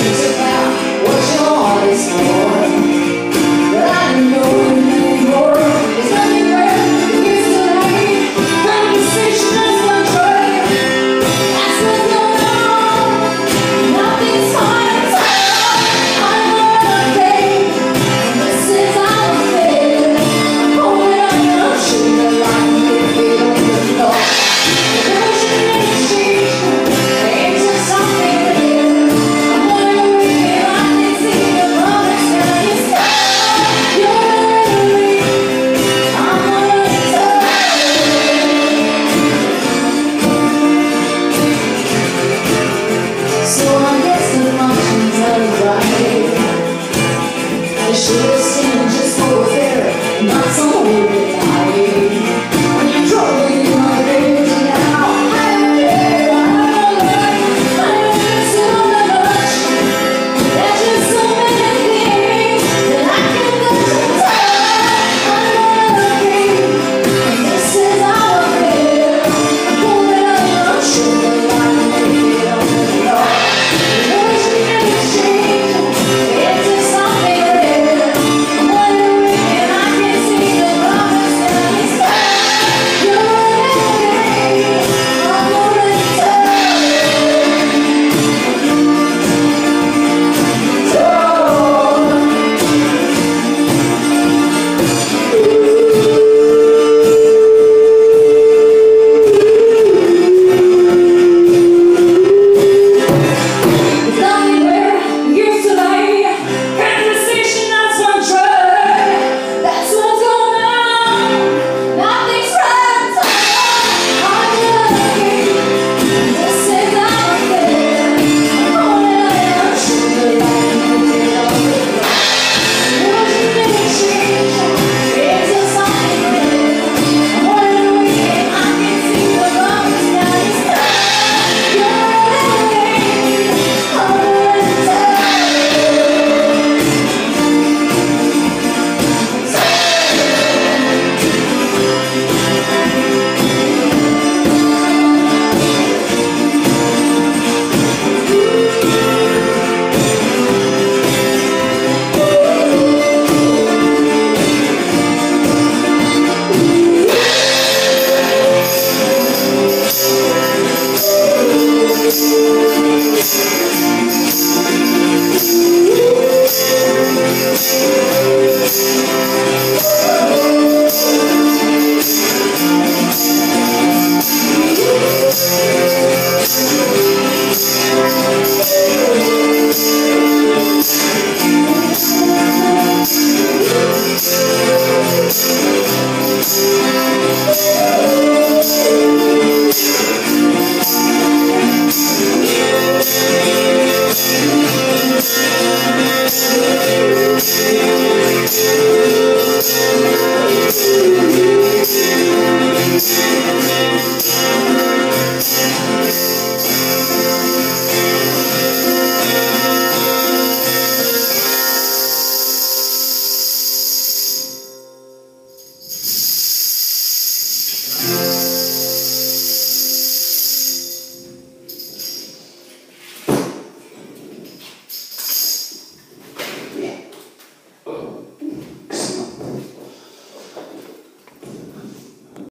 Since